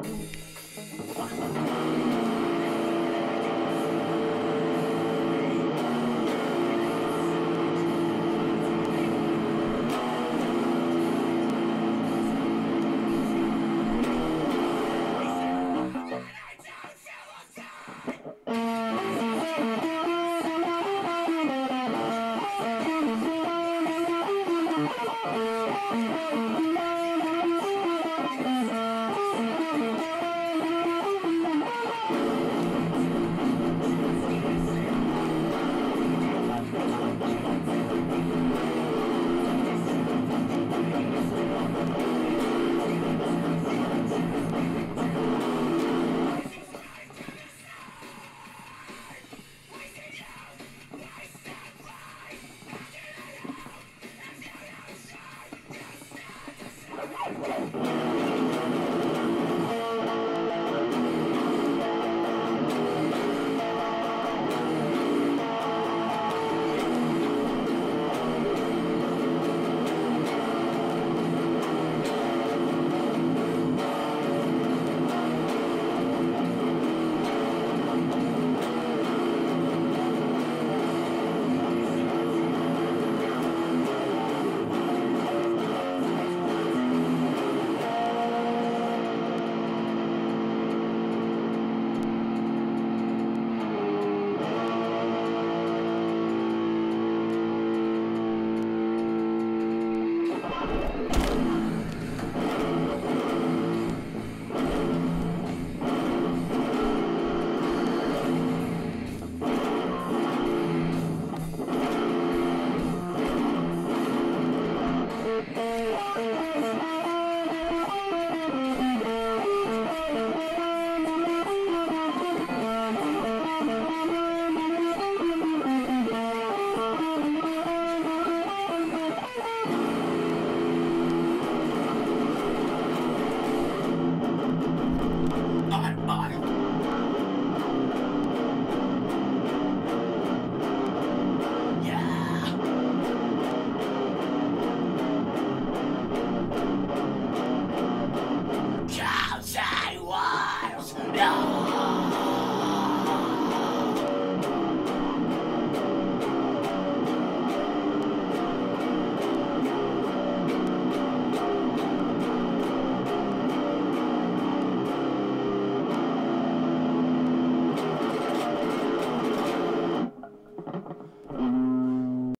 you.